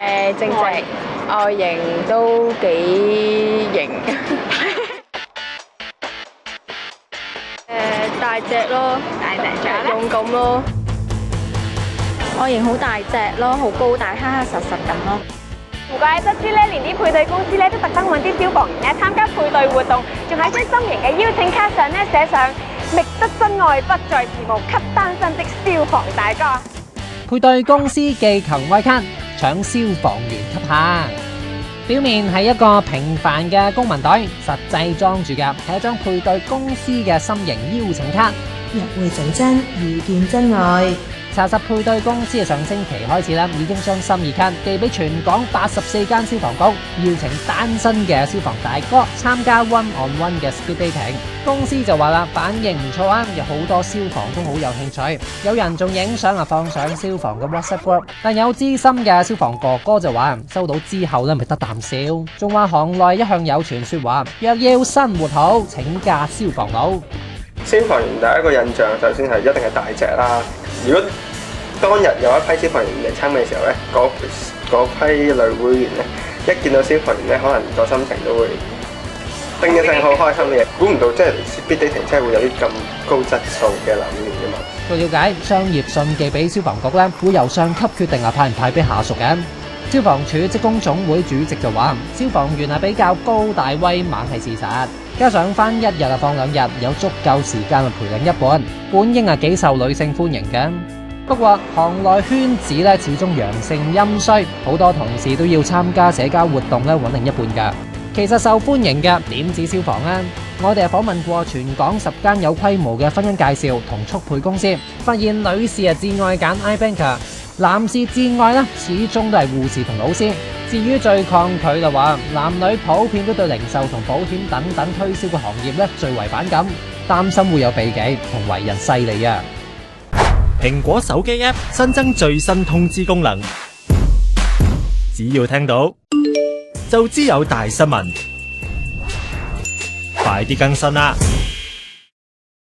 誒正直，外形都幾型。誒 大隻咯，大隻，勇敢咯。外形好大隻咯，好高大，黑黑實實咁咯。唔怪得知咧，連啲配對公司咧都特登揾啲消防員咧參加配對活動，仲喺張心形嘅邀請卡上咧寫上「覓得真愛不再是夢，給單身的消防大哥」。配對公司寄求愛卡，抢消防員級下。表面系一个平凡嘅公民袋，实际装住嘅系一张配对公司嘅心形邀请卡。约会成真，遇见真爱。查實配對公司嘅上星期開始啦，已經將心意卡寄俾全港八十四間消防局，邀請單身嘅消防大哥參加 one on one 嘅 speed dating。公司就話啦，反應唔錯啊，有好多消防都好有興趣，有人仲影相啊放上消防嘅 WhatsApp group。但有資深嘅消防哥哥就話，收到之後咧咪得啖笑，仲話行內一向有傳說話，若要生活好，請嫁消防佬。消防員第一個印象首先係一定係大隻啦。如果當日有一批消防員嚟參嘅時候咧，嗰嗰批女會員咧，一見到消防員咧，可能個心情都會叮一聲好開心嘅。估唔到即係 speed dating 真係會有啲咁高質素嘅諗法㗎嘛。據了解，商業信寄俾消防局咧，會由上級決定啊派唔派俾下屬嘅。消防處職工總會主席就話：消防員係比較高大威猛係事實，加上翻一日啊放兩日，有足夠時間去陪另一半，本應係幾受女性歡迎嘅。不過行內圈子咧始終陽盛陰衰，好多同事都要參加社交活動咧揾另一半噶。其實受歡迎嘅點止消防啊！我哋係訪問過全港十間有規模嘅婚姻介紹同速配公司，發現女士啊至愛揀 iBanker，男士至愛咧始終都係護士同老師。至於最抗拒嘅話，男女普遍都對零售同保險等等推銷嘅行業咧最為反感，擔心會有避忌同為人势利啊！苹果手机 App 新增最新通知功能，只要听到。就知有大新闻，快啲更新啦！